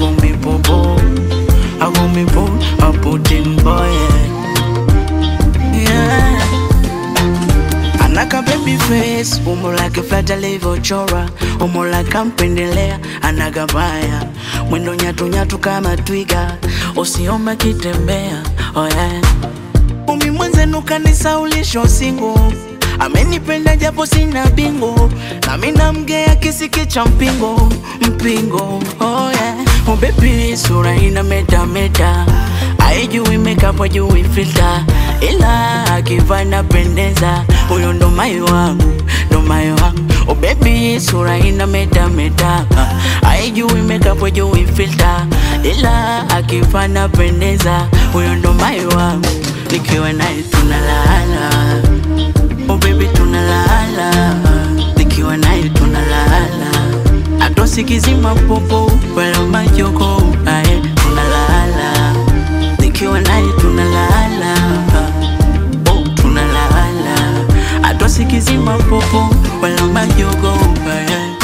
call me Bobo. I go me Bo, a putin boy. Yeah. Anaka baby face, umo like flat chora umo like ampendelea, anagabaya mwendo nyatu nyatu kama twiga, usiome kitembea, oh yeah. Umi mwenzenu kanisaulisho singo amenipenda japo sina bingo nami namgea kisiki cha mpingo mpingo oh. Oh baby sura ina meta meta. Aijui makeup ajui filter. Ila akiva napendeza huyo ndo mai wangu ndo mai wangu. Oh baby sura ina meta meta. Aijui makeup ajui filter. Ila akiva napendeza huyo ndo mai wangu. Nikiwa naye tunalala. Oh baby tunalala Atosikizima popo Wala majoko Ae tunalala. Nikiwa naye tunalala Oh tunalala. Atosikizima popo Wala majoko Ae.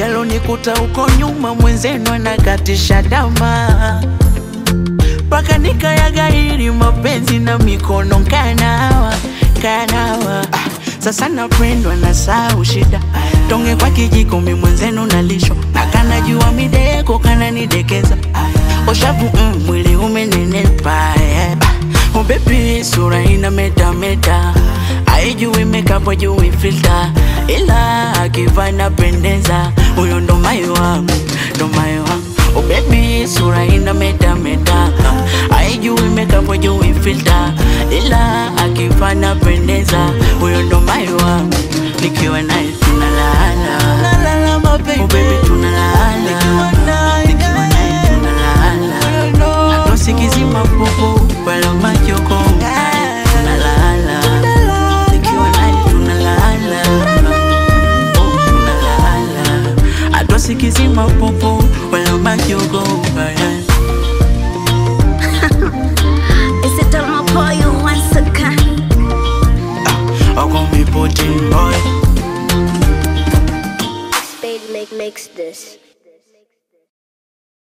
Yalonikuta huko nyuma mwenzenu anakatisha tamaa mpaka nikayagairi mapenzi na mikono. Kanawa kanawa ah, sasa napendwa na sau shida. Tonge kwa kijiko mi mwenzenu nalisho akanajua kanajua mideko kananidekeza oshavu mm, mwili umenenepa yeah. Oh baby sura ina meta meta. Aijui makeup jui filter. Ila akiva pendeza huyo ndo wangu ndo wangu. Oh makeup uifilta, ila akifana pendeza huyo ndo mai wangu nikiwa naye Oh baby tunalala. Nikiwa naye. Popo wala majoko. Oh, atosikizima popo wala majoko It makes this.